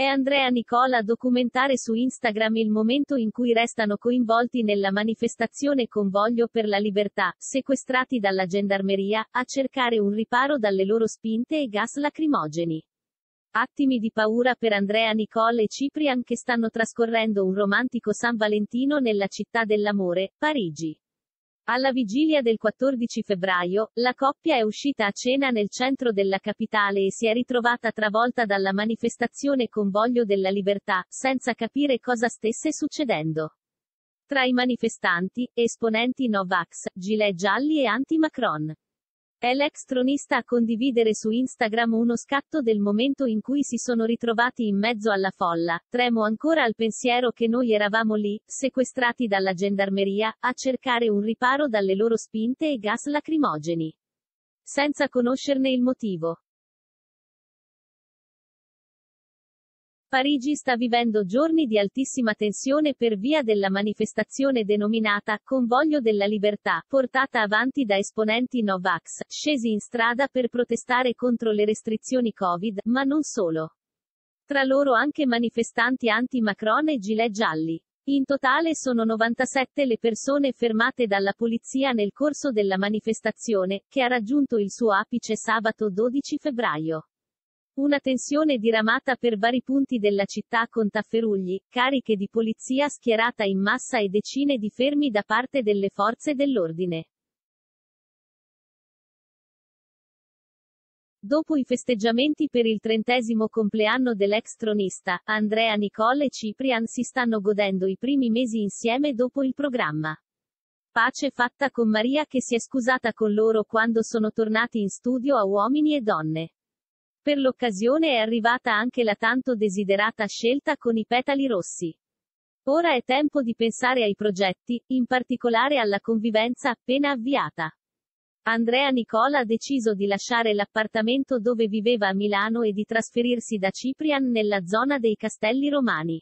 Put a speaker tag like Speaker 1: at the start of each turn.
Speaker 1: È Andrea Nicola a documentare su Instagram il momento in cui restano coinvolti nella manifestazione Convoglio per la libertà, sequestrati dalla gendarmeria, a cercare un riparo dalle loro spinte e gas lacrimogeni. Attimi di paura per Andrea Nicole e Ciprian che stanno trascorrendo un romantico San Valentino nella città dell'amore, Parigi. Alla vigilia del 14 febbraio, la coppia è uscita a cena nel centro della capitale e si è ritrovata travolta dalla manifestazione Convoglio della Libertà, senza capire cosa stesse succedendo. Tra i manifestanti, esponenti Novax, gilet gialli e anti-Macron. È l'ex tronista a condividere su Instagram uno scatto del momento in cui si sono ritrovati in mezzo alla folla. Tremo ancora al pensiero che noi eravamo lì, sequestrati dalla gendarmeria, a cercare un riparo dalle loro spinte e gas lacrimogeni. Senza conoscerne il motivo. Parigi sta vivendo giorni di altissima tensione per via della manifestazione denominata Convoglio della Libertà, portata avanti da esponenti Novax, scesi in strada per protestare contro le restrizioni Covid, ma non solo. Tra loro anche manifestanti anti-Macron e gilet gialli. In totale sono 97 le persone fermate dalla polizia nel corso della manifestazione, che ha raggiunto il suo apice sabato 12 febbraio. Una tensione diramata per vari punti della città con tafferugli, cariche di polizia schierata in massa e decine di fermi da parte delle forze dell'ordine. Dopo i festeggiamenti per il trentesimo compleanno dell'ex tronista, Andrea Nicole e Ciprian si stanno godendo i primi mesi insieme dopo il programma. Pace fatta con Maria che si è scusata con loro quando sono tornati in studio a uomini e donne. Per l'occasione è arrivata anche la tanto desiderata scelta con i petali rossi. Ora è tempo di pensare ai progetti, in particolare alla convivenza appena avviata. Andrea Nicola ha deciso di lasciare l'appartamento dove viveva a Milano e di trasferirsi da Ciprian nella zona dei Castelli Romani.